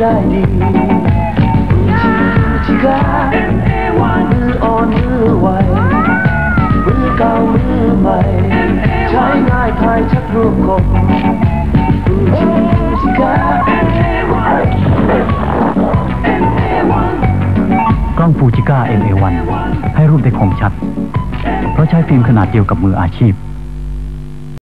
ได้ดีฟูจิกามืออ่อนมือไวมือเก่ามือใหม่ ใช้ง่ายทายชักรูปคมฟูจิกากล้องฟูจิก้า MA1 ให้รูปได้คมชัด เพราะใช้ฟิล์มขนาดเดียวกับมืออาชีพ